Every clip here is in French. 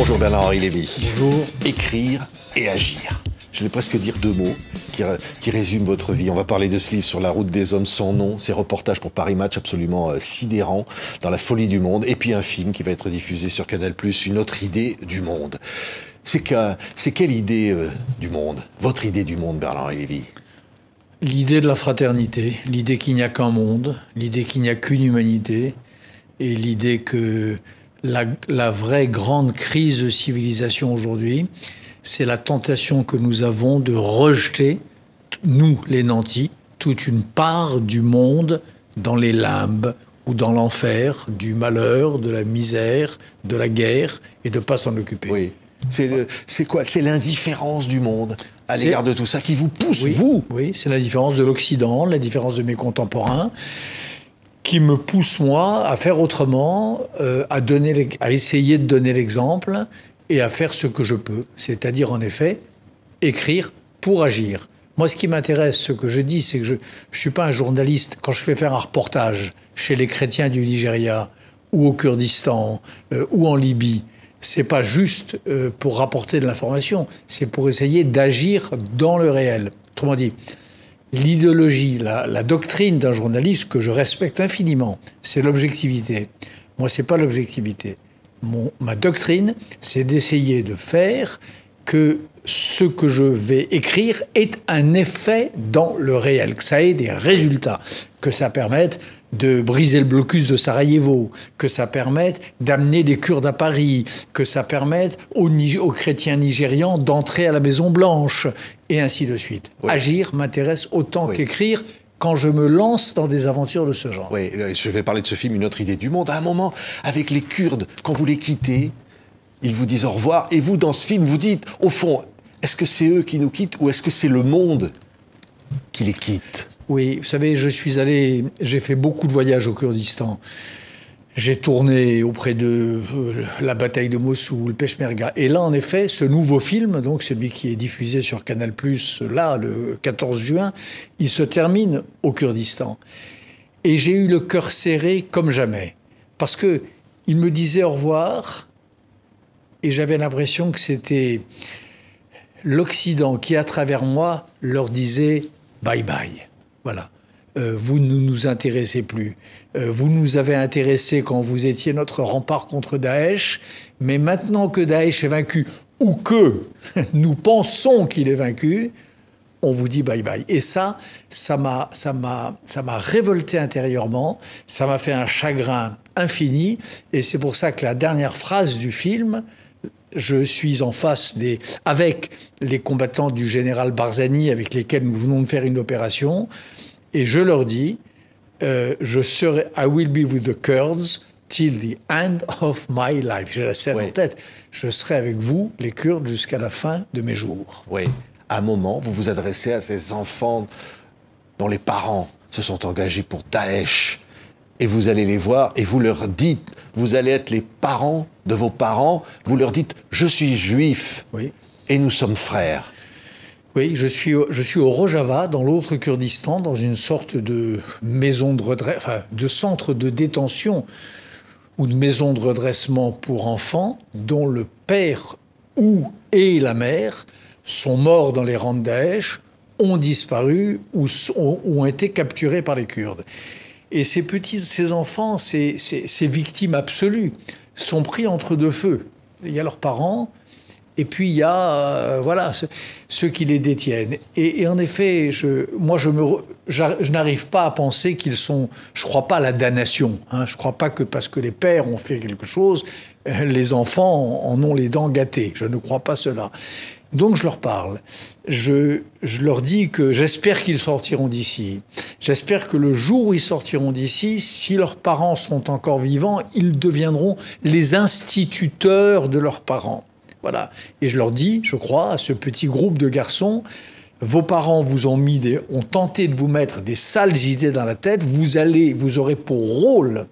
Bonjour Bernard-Henri Lévy. Bonjour. Écrire et agir. Je vais presque dire deux mots qui, qui, résument votre vie. On va parler de ce livre sur la route des hommes sans nom, ces reportages pour Paris Match absolument euh, sidérants dans la folie du monde, et puis un film qui va être diffusé sur Canal+, une autre idée du monde. C'est quelle idée euh, du monde? Votre idée du monde, Bernard-Henri Lévy? L'idée de la fraternité, l'idée qu'il n'y a qu'un monde, l'idée qu'il n'y a qu'une humanité, et l'idée que la, la, vraie grande crise de civilisation aujourd'hui, c'est la tentation que nous avons de rejeter, nous les nantis, toute une part du monde dans les limbes ou dans l'enfer, du malheur, de la misère, de la guerre, et de ne pas s'en occuper. Oui. C'est quoi? C'est l'indifférence du monde à l'égard de tout ça qui vous pousse, oui, vous Oui, c'est la différence de l'Occident, la différence de mes contemporains, qui me pousse, moi, à faire autrement, euh, à, donner, à essayer de donner l'exemple et à faire ce que je peux. C'est-à-dire, en effet, écrire pour agir. Moi, ce qui m'intéresse, ce que je dis, c'est que je ne suis pas un journaliste. Quand je fais faire un reportage chez les chrétiens du Nigeria, ou au Kurdistan, euh, ou en Libye, c'est pas juste euh, pour rapporter de l'information, c'est pour essayer d'agir dans le réel. Autrement dit, l'idéologie, la, doctrine d'un journaliste que je respecte infiniment, c'est l'objectivité. Moi, c'est pas l'objectivité. ma doctrine, c'est d'essayer de faire que ce que je vais écrire ait un effet dans le réel, que ça ait des résultats, que ça permette de briser le blocus de Sarajevo, que ça permette d'amener des Kurdes à Paris, que ça permette aux chrétiens nigérians d'entrer à la Maison Blanche, et ainsi de suite. Oui. Agir m'intéresse autant oui. qu'écrire quand je me lance dans des aventures de ce genre. Oui, je vais parler de ce film, Une autre idée du monde. À un moment, avec les Kurdes, quand vous les quittez, ils vous disent au revoir, et vous, dans ce film, vous dites, au fond, est-ce que c'est eux qui nous quittent, ou est-ce que c'est le monde qui les quitte? Oui, vous savez, je suis allé, j'ai fait beaucoup de voyages au Kurdistan. J'ai tourné auprès de euh, la bataille de Mossoul, Peshmerga. Et là, en effet, ce nouveau film, donc celui qui est diffusé sur Canal+, là, le 14 juin, il se termine au Kurdistan. Et j'ai eu le cœur serré comme jamais. Parce que me disait au revoir, et j'avais l'impression que c'était l'Occident qui, à travers moi, leur disait bye bye. Voilà. Euh, vous ne nous intéressez plus. Euh, vous nous avez intéressés quand vous étiez notre rempart contre Daesh, mais maintenant que Daesh est vaincu, ou que nous pensons qu'il est vaincu, on vous dit bye bye. Et ça, ça m'a, ça m'a, révolté intérieurement. Ça m'a fait un chagrin infini. Et c'est pour ça que la dernière phrase du film, je suis en face des, avec les combattants du général Barzani avec lesquels nous venons de faire une opération, et je leur dis, euh, je serai, I will be with the Kurds till the end of my life. J'ai la scène oui. en tête. Je serai avec vous, les Kurdes, jusqu'à la fin de mes jours. Oui. À un moment, vous vous adressez à ces enfants dont les parents se sont engagés pour Daesh et vous allez les voir et vous leur dites, vous allez être les parents de vos parents, vous leur dites, je suis juif oui. et nous sommes frères. Oui, je suis, je suis au Rojava, dans l'autre Kurdistan, dans une sorte de maison de centre de détention ou de maison de redressement pour enfants, dont le père ou et la mère sont morts dans les rangs de Daesh, ont disparu ou ont été capturés par les Kurdes. Et ces petits, ces enfants, ces, ces, ces, victimes absolues, sont pris entre deux feux. Il y a leurs parents, et puis il y a euh, voilà ceux qui les détiennent. Et, en effet, moi, je, n'arrive pas à penser qu'ils sont. Je crois pas à la damnation. Hein, je crois pas que parce que les pères ont fait quelque chose, les enfants en ont les dents gâtées. Je ne crois pas cela. Donc je leur parle. Je leur dis que j'espère qu'ils sortiront d'ici. J'espère que le jour où ils sortiront d'ici, si leurs parents sont encore vivants, ils deviendront les instituteurs de leurs parents. Voilà. Et je leur dis, je crois, à ce petit groupe de garçons, vos parents vous ont mis ont tenté de vous mettre des sales idées dans la tête. Vous allez, vous aurez pour rôle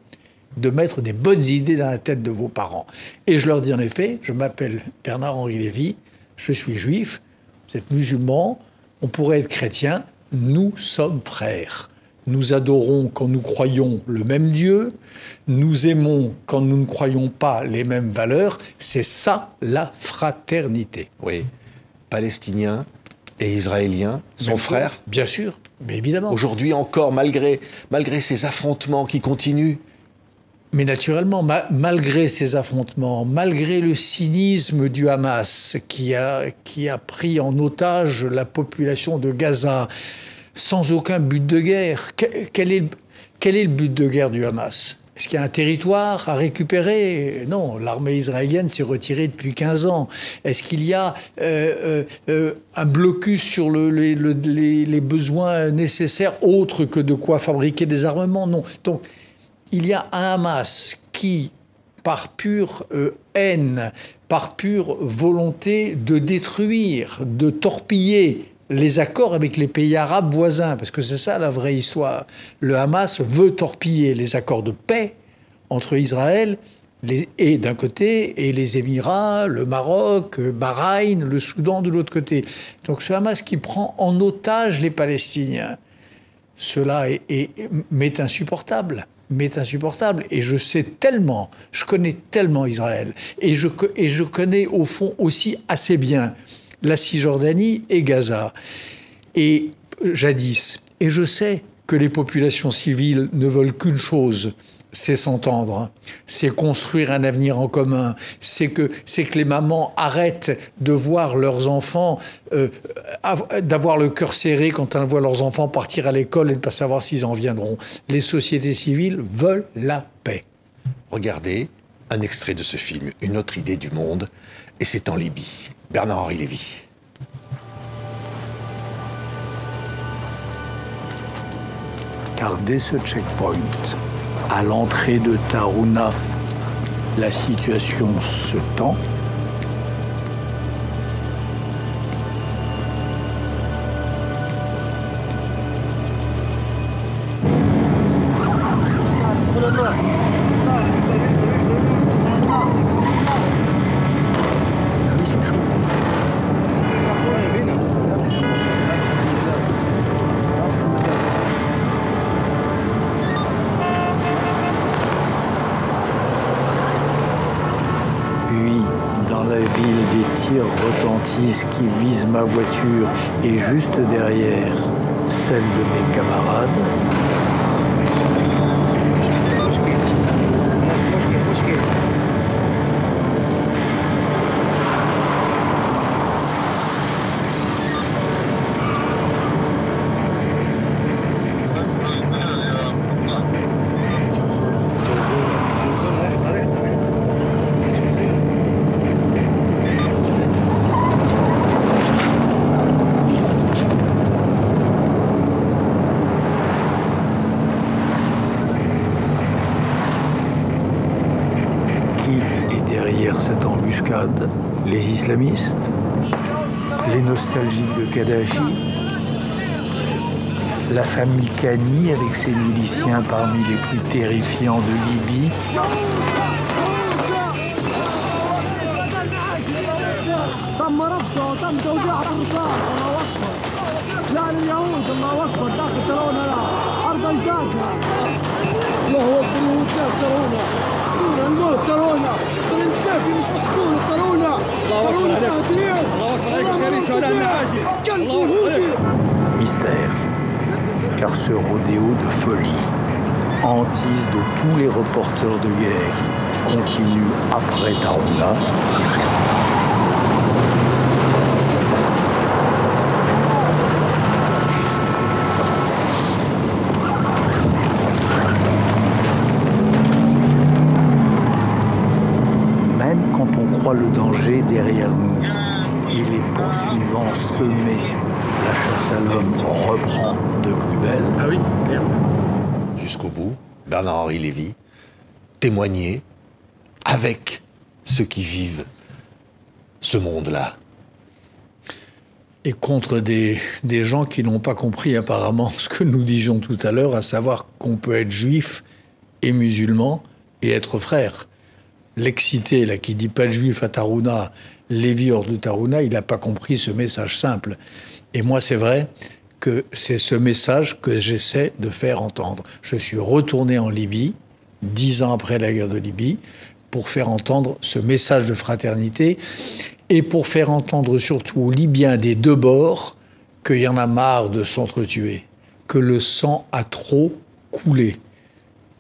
de mettre des bonnes idées dans la tête de vos parents. Et je leur dis en effet, je m'appelle Bernard-Henri Lévy, je suis juif, vous êtes musulman, on pourrait être chrétien, nous sommes frères. Nous adorons quand nous croyons le même Dieu, nous aimons quand nous ne croyons pas les mêmes valeurs. C'est ça la fraternité. Oui. Palestiniens et Israéliens sont frères Bien sûr, mais évidemment. Aujourd'hui encore, malgré, malgré ces affrontements qui continuent, mais naturellement, malgré ces affrontements, malgré le cynisme du Hamas qui a, qui a pris en otage la population de Gaza, sans aucun but de guerre, quel est, le but de guerre du Hamas? Est-ce qu'il y a un territoire à récupérer? Non, l'armée israélienne s'est retirée depuis 15 ans. Est-ce qu'il y a euh, euh, euh, un blocus sur le, les, besoins nécessaires autres que de quoi fabriquer des armements? Non. Donc, il y a un Hamas qui, par pure haine, par pure volonté de détruire, de torpiller les accords avec les pays arabes voisins, parce que c'est ça la vraie histoire. Le Hamas veut torpiller les accords de paix entre Israël et d'un côté et les Émirats, le Maroc, Bahreïn, le Soudan de l'autre côté. Donc ce Hamas qui prend en otage les Palestiniens, cela m'est insupportable m'est insupportable. Et je sais tellement, je connais tellement Israël, et je, et je connais au fond aussi assez bien la Cisjordanie et Gaza. Et jadis, et je sais que les populations civiles ne veulent qu'une chose, c'est s'entendre, c'est construire un avenir en commun, c'est que, que les mamans arrêtent de voir leurs enfants, euh, d'avoir le cœur serré quand elles voient leurs enfants partir à l'école et ne pas savoir s'ils en viendront. Les sociétés civiles veulent la paix. Regardez un extrait de ce film, Une autre idée du monde, et c'est en Libye. Bernard-Henri Lévy. Car dès ce checkpoint, à l'entrée de Taruna, la situation se tend. Ma voiture et juste derrière celle de mes camarades. Les nostalgiques de Kadhafi, la famille Kani avec ses miliciens parmi les plus terrifiants de Libye. Mystère, car ce rodéo de folie, hantise de tous les reporters de guerre, continue après Taruna. Le danger derrière nous et les poursuivants semés, la chasse à l'homme reprend de plus belle. Ah oui, Jusqu'au bout, Bernard-Henri Lévy témoigner avec ceux qui vivent ce monde-là. Et contre des, des gens qui n'ont pas compris apparemment ce que nous disions tout à l'heure, à savoir qu'on peut être juif et musulman et être frère l'excité, là, qui dit pas juif à Taruna, Lévi hors de Taruna, il n'a pas compris ce message simple. Et moi, c'est vrai que c'est ce message que j'essaie de faire entendre. Je suis retourné en Libye, dix ans après la guerre de Libye, pour faire entendre ce message de fraternité et pour faire entendre surtout aux Libyens des deux bords qu'il y en a marre de s'entretuer, que le sang a trop coulé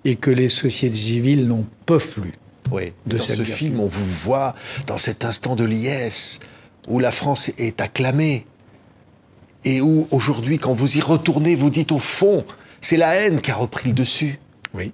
et que les sociétés civiles n'en peuvent plus. Oui, de dans ce film, on vous voit dans cet instant de liesse où la France est acclamée et où aujourd'hui, quand vous y retournez, vous dites au fond, c'est la haine qui a repris le dessus. Oui.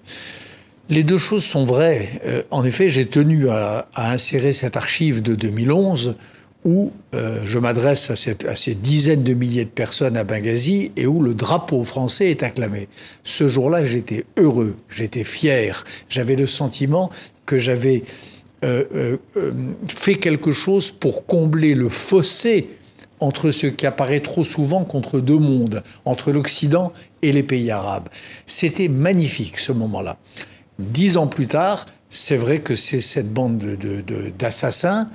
Les deux choses sont vraies. Euh, en effet, j'ai tenu à, insérer cette archive de 2011 où euh, je m'adresse à, ces dizaines de milliers de personnes à Benghazi et où le drapeau français est acclamé. Ce jour-là, j'étais heureux, j'étais fier, j'avais le sentiment que j'avais euh, fait quelque chose pour combler le fossé entre ce qui apparaît trop souvent contre deux mondes, entre l'Occident et les pays arabes. C'était magnifique ce moment-là. Dix ans plus tard, c'est vrai que c'est cette bande d'assassins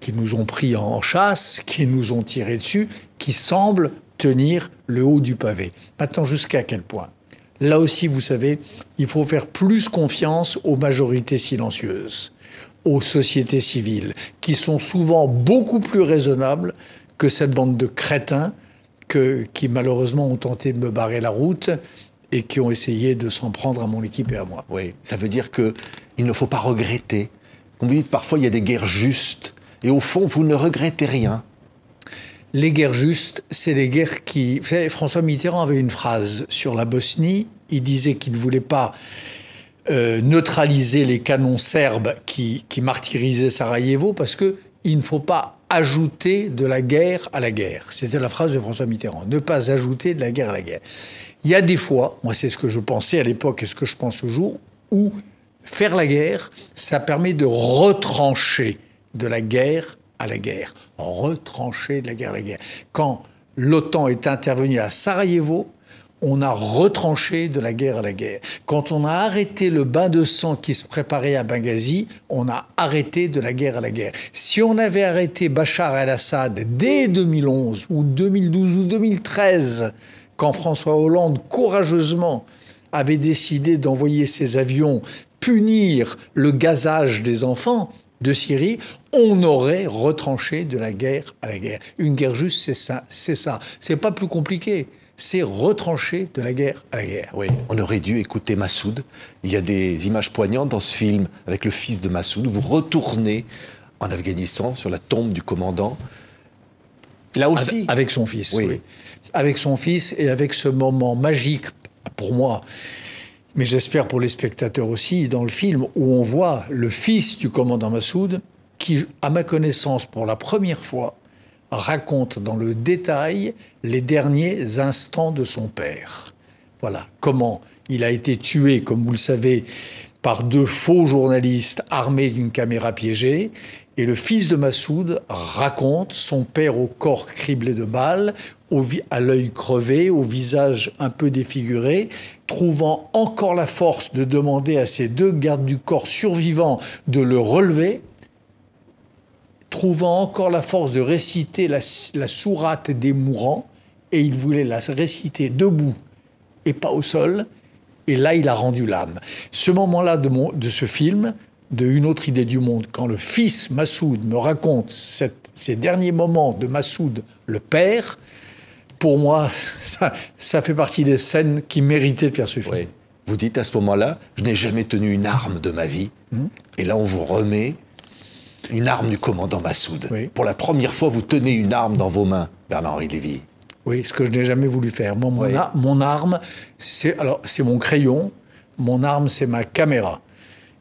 qui nous ont pris en chasse, qui nous ont tiré dessus, qui semble tenir le haut du pavé. Maintenant, jusqu'à quel point? Là aussi, vous savez, il faut faire plus confiance aux majorités silencieuses, aux sociétés civiles, qui sont souvent beaucoup plus raisonnables que cette bande de crétins qui malheureusement ont tenté de me barrer la route et qui ont essayé de s'en prendre à mon équipe et à moi. Oui, ça veut dire que il ne faut pas regretter. Comme vous dites, parfois il y a des guerres justes, et au fond, vous ne regrettez rien. Les guerres justes, c'est les guerres qui... François Mitterrand avait une phrase sur la Bosnie. Il disait qu'il ne voulait pas euh, neutraliser les canons serbes qui, qui martyrisaient Sarajevo parce que il ne faut pas ajouter de la guerre à la guerre. C'était la phrase de François Mitterrand. Ne pas ajouter de la guerre à la guerre. Il y a des fois, moi c'est ce que je pensais à l'époque et ce que je pense toujours, où faire la guerre, ça permet de retrancher de la guerre à la guerre. Retrancher de la guerre à la guerre. Quand l'OTAN est intervenue à Sarajevo, on a retranché de la guerre à la guerre. Quand on a arrêté le bain de sang qui se préparait à Benghazi, on a arrêté de la guerre à la guerre. Si on avait arrêté Bachar el-Assad dès 2011 ou 2012 ou 2013, quand François Hollande courageusement avait décidé d'envoyer ses avions punir le gazage des enfants de Syrie, on aurait retranché de la guerre à la guerre. Une guerre juste, c'est ça, c'est ça. C'est pas plus compliqué c'est retrancher de la guerre à la guerre. Oui, on aurait dû écouter Massoud. Il y a des images poignantes dans ce film avec le fils de Massoud. Vous retournez en Afghanistan sur la tombe du commandant. Là aussi. Avec son fils, oui. Avec son fils et avec ce moment magique pour moi, mais j'espère pour les spectateurs aussi, dans le film où on voit le fils du commandant Massoud qui, à ma connaissance, pour la première fois, raconte dans le détail les derniers instants de son père. Voilà comment il a été tué, comme vous le savez, par deux faux journalistes armés d'une caméra piégée. Et le fils de Massoud raconte son père au corps criblé de balles, à l'œil crevé, au visage un peu défiguré, trouvant encore la force de demander à ses deux gardes du corps survivants de le relever trouvant encore la force de réciter la, sourate des mourants, et il voulait la réciter debout et pas au sol, et là il a rendu l'âme. Ce moment-là de, de, ce film, de Une autre idée du monde, quand le fils Massoud me raconte ces derniers moments de Massoud, le père, pour moi, ça, ça fait partie des scènes qui méritaient de faire ce film. Vous dites à ce moment-là, je n'ai jamais tenu une arme de ma vie, hum. et là on vous remet une arme du commandant Massoud. Pour la première fois, vous tenez une arme dans vos mains, Bernard-Henri Lévy. Oui, ce que je n'ai jamais voulu faire. mon, mon arme, c'est alors c'est mon crayon. Mon arme, c'est ma caméra.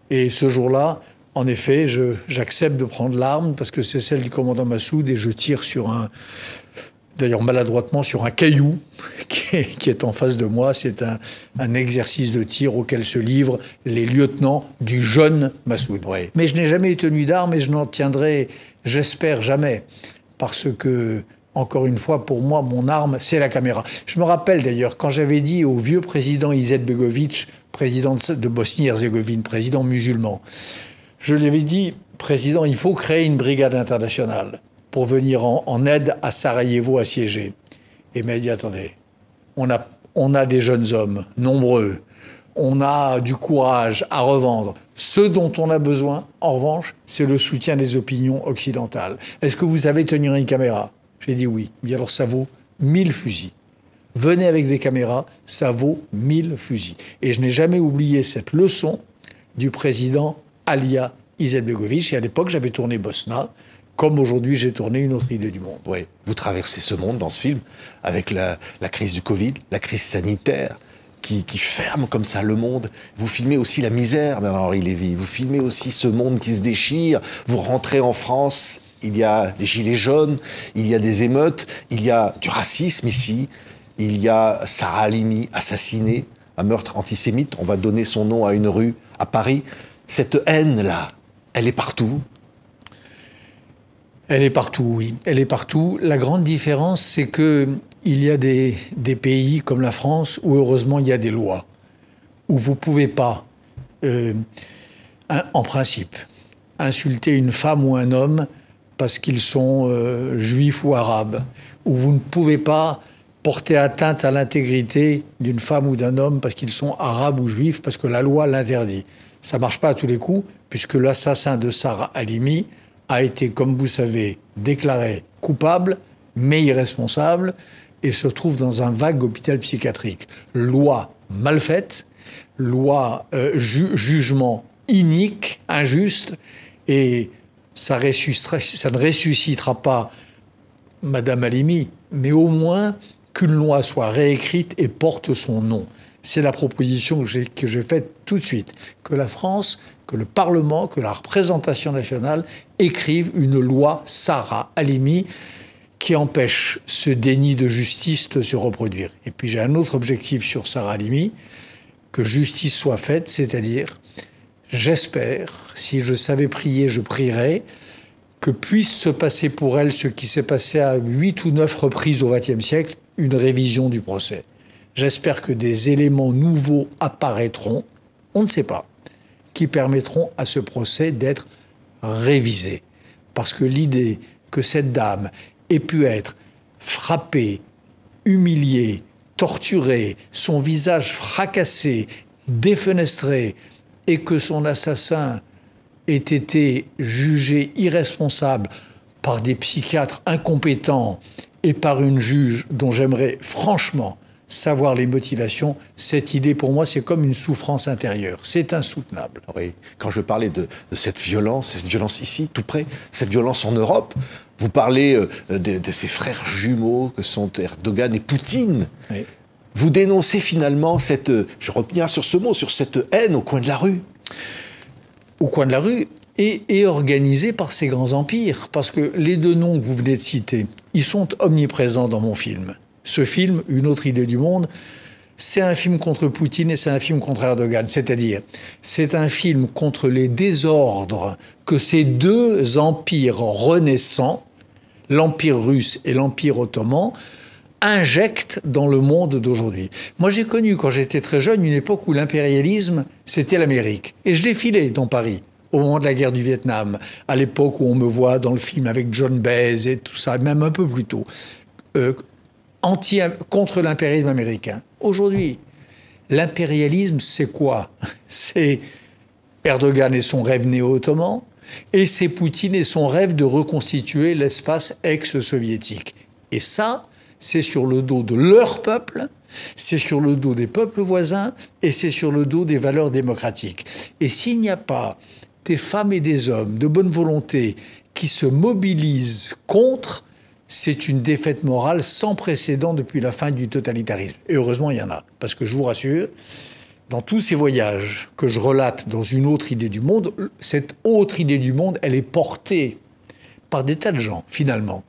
Et ce jour-là, en effet, j'accepte de prendre l'arme parce que c'est celle du commandant Massoud et je tire sur un, d'ailleurs maladroitement sur un caillou qui est, en face de moi. C'est un, exercice de tir auquel se livrent les lieutenants du jeune Massoud. Mais je n'ai jamais tenu d'armes et je n'en tiendrai, j'espère, jamais. Parce que, encore une fois, pour moi, mon arme, c'est la caméra. Je me rappelle d'ailleurs, quand j'avais dit au vieux président Izetbegovic, président de Bosnie-Herzégovine, président musulman, je lui avais dit, président, il faut créer une brigade internationale pour venir en, aide à Sarajevo assiégé. Et m'a dit, attendez, on a, on a des jeunes hommes nombreux, on a du courage à revendre. Ce dont on a besoin, en revanche, c'est le soutien des opinions occidentales. Est-ce que vous savez tenir une caméra? J'ai dit oui. Bien alors ça vaut 1000 fusils. Venez avec des caméras, ça vaut 1000 fusils. Et je n'ai jamais oublié cette leçon du président Alia Izetbegovic. Et à l'époque, j'avais tourné Bosna, comme aujourd'hui j'ai tourné une autre idée du monde. Oui, vous traversez ce monde dans ce film avec la, crise du Covid, la crise sanitaire, qui, ferme comme ça le monde. Vous filmez aussi la misère, Bernard-Henri Lévy. Vous filmez aussi ce monde qui se déchire. Vous rentrez en France, il y a des gilets jaunes, il y a des émeutes, il y a du racisme ici, il y a Sarah Halimi assassinée, un meurtre antisémite. On va donner son nom à une rue à Paris. Cette haine-là, elle est partout. Elle est partout, oui. Elle est partout. La grande différence, c'est que il y a des, pays comme la France où heureusement il y a des lois, où vous ne pouvez pas, euh, en principe, insulter une femme ou un homme parce qu'ils sont euh, juifs ou arabes, où vous ne pouvez pas porter atteinte à l'intégrité d'une femme ou d'un homme parce qu'ils sont arabes ou juifs, parce que la loi l'interdit. Ça marche pas à tous les coups, puisque l'assassin de Sarah Halimi a été, comme vous savez, déclaré coupable, mais irresponsable, et se trouve dans un vague hôpital psychiatrique. Loi mal faite, loi euh, jugement inique, injuste, et ça, ça ne ressuscitera pas Madame Alimi, mais au moins qu'une loi soit réécrite et porte son nom. C'est la proposition que j'ai faite tout de suite, que la France, que le Parlement, que la représentation nationale écrivent une loi Sarah Alimi qui empêche ce déni de justice de se reproduire. Et puis j'ai un autre objectif sur Sarah Halimi, que justice soit faite, c'est-à-dire, j'espère, si je savais prier, je prierais, que puisse se passer pour elle ce qui s'est passé à huit ou neuf reprises au XXe siècle, une révision du procès. J'espère que des éléments nouveaux apparaîtront, on ne sait pas, qui permettront à ce procès d'être révisé. Parce que l'idée que cette dame ait pu être frappé, humilié, torturé, son visage fracassé, défenestré, et que son assassin ait été jugé irresponsable par des psychiatres incompétents et par une juge dont j'aimerais franchement savoir les motivations, cette idée pour moi c'est comme une souffrance intérieure, c'est insoutenable. Oui, quand je parlais de, cette violence, cette violence ici, tout près, cette violence en Europe, vous parlez euh, de, ces frères jumeaux que sont Erdogan et Poutine. Vous dénoncez finalement cette, je reviens sur ce mot, sur cette haine au coin de la rue. Au coin de la rue, et, et, organisée par ces grands empires. Parce que les deux noms que vous venez de citer, ils sont omniprésents dans mon film ce film, Une autre idée du monde, c'est un film contre Poutine et c'est un film contre Erdogan. C'est-à-dire, c'est un film contre les désordres que ces deux empires renaissants, l'empire russe et l'empire ottoman, injectent dans le monde d'aujourd'hui. Moi, j'ai connu, quand j'étais très jeune, une époque où l'impérialisme, c'était l'Amérique. Et je défilais dans Paris au moment de la guerre du Vietnam, à l'époque où on me voit dans le film avec John Baez et tout ça, même un peu plus tôt. Euh, contre l'impérialisme américain. Aujourd'hui, l'impérialisme, c'est quoi? C'est Erdogan et son rêve néo-ottoman, et c'est Poutine et son rêve de reconstituer l'espace ex-soviétique. Et ça, c'est sur le dos de leur peuple, c'est sur le dos des peuples voisins, et c'est sur le dos des valeurs démocratiques. Et s'il n'y a pas des femmes et des hommes de bonne volonté qui se mobilisent contre, c'est une défaite morale sans précédent depuis la fin du totalitarisme. Et heureusement, il y en a. Parce que je vous rassure, dans tous ces voyages que je relate dans une autre idée du monde, cette autre idée du monde, elle est portée par des tas de gens, finalement.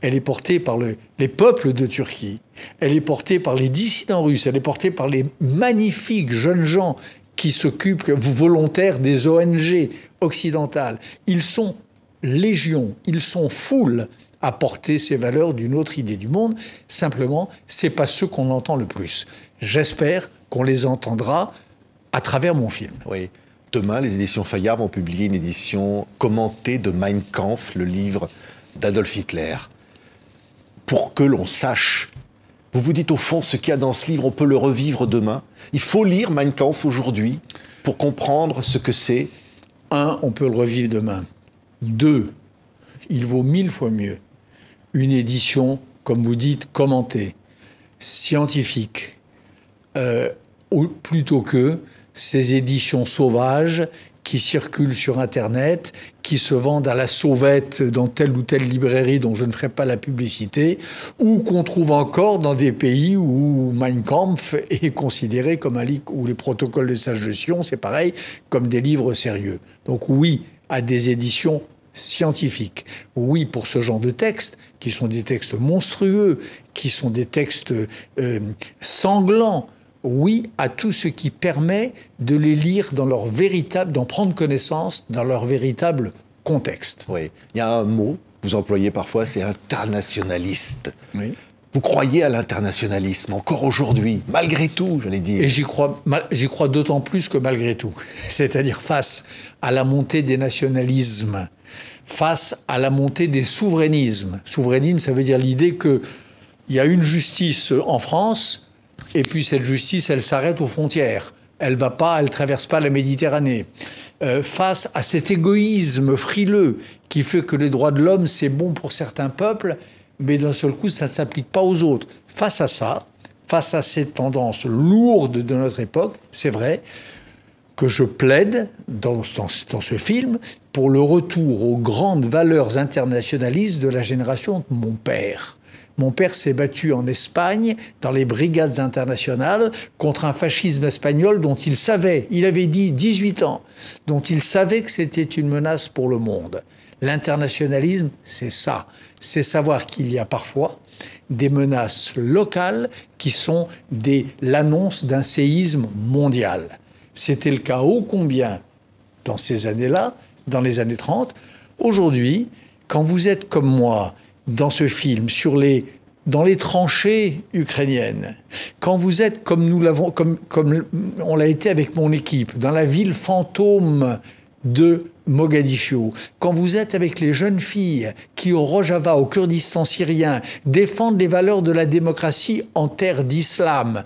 Elle est portée par les peuples de Turquie. Elle est portée par les dissidents russes. Elle est portée par les magnifiques jeunes gens qui s'occupent, volontaires des ONG occidentales. Ils sont légions, ils sont foules apporter ces valeurs d'une autre idée du monde. Simplement, c'est pas ceux qu'on entend le plus. J'espère qu'on les entendra à travers mon film. Oui. Demain, les éditions Fayard vont publier une édition commentée de Mein Kampf, le livre d'Adolf Hitler, pour que l'on sache Vous vous dites au fond, ce qu'il y a dans ce livre, on peut le revivre demain. Il faut lire Mein Kampf aujourd'hui pour comprendre ce que c'est. Un, on peut le revivre demain. Deux, il vaut mille fois mieux une édition, comme vous dites, commentée, scientifique, euh, plutôt que ces éditions sauvages qui circulent sur Internet, qui se vendent à la sauvette dans telle ou telle librairie dont je ne ferai pas la publicité, ou qu'on trouve encore dans des pays où Mein Kampf est considéré comme un livre, ou les protocoles de sage de c'est pareil, comme des livres sérieux. Donc oui, à des éditions scientifiques. Oui, pour ce genre de textes, qui sont des textes monstrueux, qui sont des textes euh, sanglants, oui à tout ce qui permet de les lire dans leur véritable, d'en prendre connaissance dans leur véritable contexte. Oui, il y a un mot que vous employez parfois, c'est internationaliste. Oui. Vous croyez à l'internationalisme encore aujourd'hui, malgré tout, j'allais dire. Et j'y crois, d'autant plus que malgré tout. C'est-à-dire face à la montée des nationalismes, face à la montée des souverainismes. Souverainisme, ça veut dire l'idée qu'il y a une justice en France et puis cette justice, elle s'arrête aux frontières. Elle va pas, elle traverse pas la Méditerranée. Euh, face à cet égoïsme frileux qui fait que les droits de l'homme, c'est bon pour certains peuples, mais d'un seul coup, ça ne s'applique pas aux autres. Face à ça, face à ces tendances lourdes de notre époque, c'est vrai que je plaide dans, dans, ce film pour le retour aux grandes valeurs internationalistes de la génération de mon père. Mon père s'est battu en Espagne, dans les brigades internationales, contre un fascisme espagnol dont il savait, il avait dit 18 ans, dont il savait que c'était une menace pour le monde. L'internationalisme, c'est ça. C'est savoir qu'il y a parfois des menaces locales qui sont l'annonce d'un séisme mondial. C'était le cas ô combien dans ces années-là, dans les années 30. Aujourd'hui, quand vous êtes comme moi, dans ce film sur les dans les tranchées ukrainiennes, quand vous êtes comme nous l'avons, comme, comme on l'a été avec mon équipe, dans la ville fantôme de Mogadiscio, quand vous êtes avec les jeunes filles qui au Rojava, au Kurdistan syrien, défendent les valeurs de la démocratie en terre d'islam,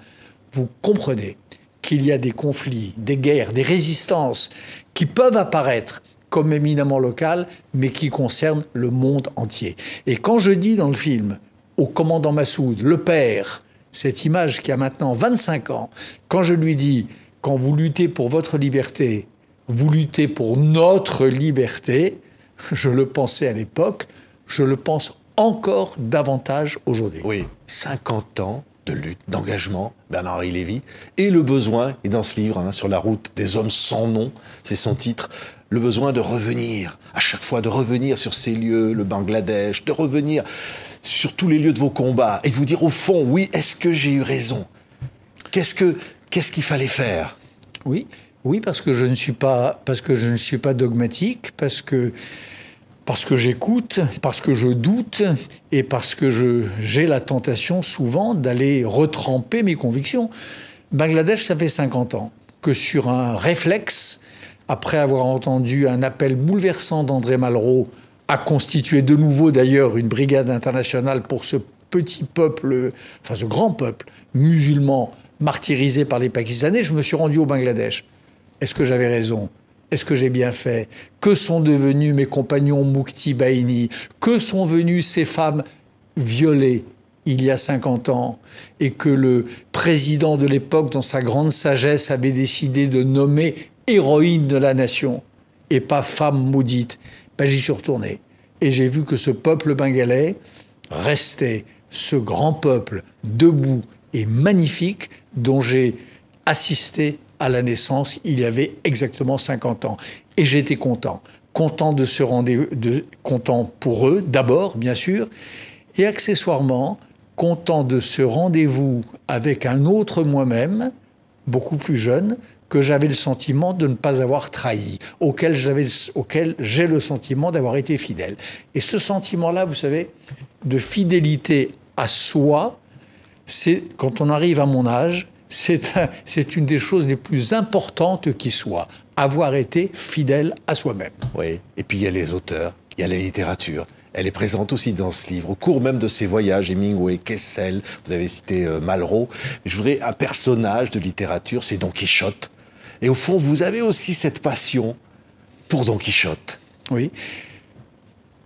vous comprenez qu'il y a des conflits, des guerres, des résistances qui peuvent apparaître comme éminemment local, mais qui concerne le monde entier. Et quand je dis dans le film au commandant Massoud, le père, cette image qui a maintenant 25 ans, quand je lui dis, quand vous luttez pour votre liberté, vous luttez pour notre liberté, je le pensais à l'époque, je le pense encore davantage aujourd'hui. Oui, 50 ans de lutte, d'engagement, Bernard-Henri Lévy, et le besoin, et dans ce livre, hein, sur la route des hommes sans nom, c'est son titre, le besoin de revenir, à chaque fois de revenir sur ces lieux, le Bangladesh, de revenir sur tous les lieux de vos combats, et de vous dire au fond, oui, est-ce que j'ai eu raison? Qu'est-ce que qu'est-ce qu'il fallait faire? Oui, oui, parce que je ne suis pas parce que je ne suis pas dogmatique, parce que parce que j'écoute, parce que je doute et parce que j'ai la tentation souvent d'aller retremper mes convictions. Bangladesh, ça fait 50 ans que sur un réflexe, après avoir entendu un appel bouleversant d'André Malraux à constituer de nouveau d'ailleurs une brigade internationale pour ce petit peuple, enfin ce grand peuple musulman martyrisé par les Pakistanais, je me suis rendu au Bangladesh. Est-ce que j'avais raison? Est-ce que j'ai bien fait? Que sont devenus mes compagnons Mukti Baini Que sont venues ces femmes violées il y a 50 ans? Et que le président de l'époque, dans sa grande sagesse, avait décidé de nommer héroïne de la nation et pas femme maudite. Ben, J'y suis retourné. Et j'ai vu que ce peuple bengalais restait ce grand peuple debout et magnifique dont j'ai assisté à la naissance, il y avait exactement 50 ans. Et j'étais content. Content de content pour eux, d'abord, bien sûr, et accessoirement, content de ce rendez-vous avec un autre moi-même, beaucoup plus jeune, que j'avais le sentiment de ne pas avoir trahi, auquel auquel j'ai le sentiment d'avoir été fidèle. Et ce sentiment-là, vous savez, de fidélité à soi, c'est quand on arrive à mon âge, c'est une des choses les plus importantes qui soit, avoir été fidèle à soi-même. Oui, et puis il y a les auteurs, il y a la littérature. elle est présente aussi dans ce livre, au cours même de ses voyages, Hemingway, Kessel, vous avez cité euh, Malraux. Mais je voudrais un personnage de littérature, c'est Don Quichotte. Et au fond, vous avez aussi cette passion pour Don Quichotte. Oui.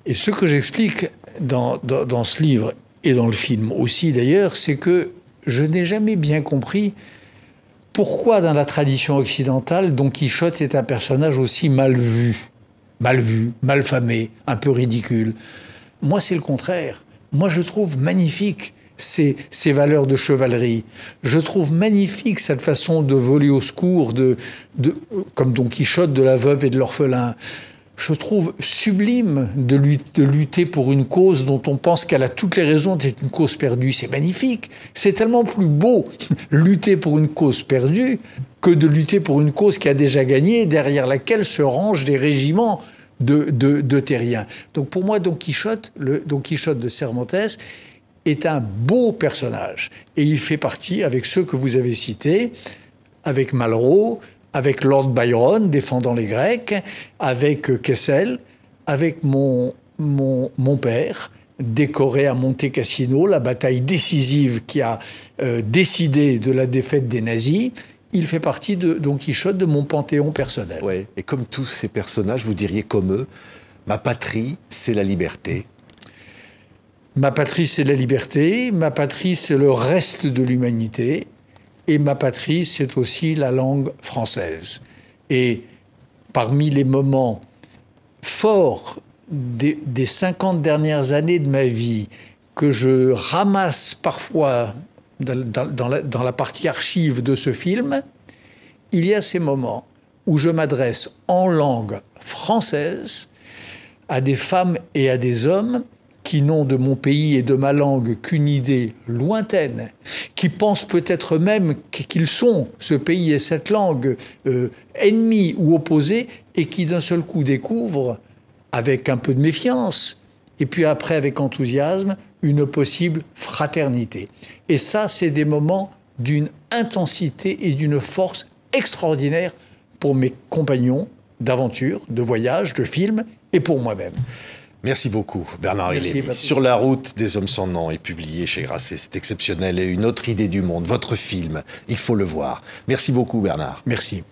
Et ce que j'explique dans, dans, ce livre et dans le film aussi d'ailleurs, c'est que je n'ai jamais bien compris pourquoi dans la tradition occidentale, Don Quichotte est un personnage aussi mal vu mal vu, mal famé, un peu ridicule. Moi, c'est le contraire. Moi, je trouve magnifique ces, valeurs de chevalerie. Je trouve magnifique cette façon de voler au secours, de, comme Don Quichotte, de la veuve et de l'orphelin. Je trouve sublime de, lutter pour une cause dont on pense qu'elle a toutes les raisons d'être une cause perdue. C'est magnifique. C'est tellement plus beau lutter pour une cause perdue que de lutter pour une cause qui a déjà gagné, derrière laquelle se rangent des régiments de, de, terriens. Donc pour moi, Don Quichotte, le Don Quichotte de Cervantes, est un beau personnage. Et il fait partie, avec ceux que vous avez cités, avec Malraux, avec Lord Byron défendant les Grecs, avec Kessel, avec mon, mon, mon père, décoré à Monte Cassino, la bataille décisive qui a euh, décidé de la défaite des nazis, il fait partie de Don Quichotte, de mon panthéon personnel. Ouais. Et comme tous ces personnages, vous diriez comme eux, ma patrie, c'est la liberté. Ma patrie, c'est la liberté. Ma patrie, c'est le reste de l'humanité. Et ma patrie, c'est aussi la langue française. Et parmi les moments forts des, des 50 dernières années de ma vie, que je ramasse parfois dans, la, partie archive de ce film, il y a ces moments où je m'adresse en langue française à des femmes et à des hommes qui n'ont de mon pays et de ma langue qu'une idée lointaine, qui pensent peut-être même qu'ils sont, ce pays et cette langue, euh, ennemis ou opposés, et qui d'un seul coup découvrent, avec un peu de méfiance, et puis après avec enthousiasme, une possible fraternité. Et ça, c'est des moments d'une intensité et d'une force extraordinaire pour mes compagnons d'aventure, de voyage, de film et pour moi-même. Merci beaucoup, Bernard Merci, Sur la route des hommes sans nom est publié chez Grasset. C'est exceptionnel et une autre idée du monde. Votre film, il faut le voir. Merci beaucoup, Bernard. Merci.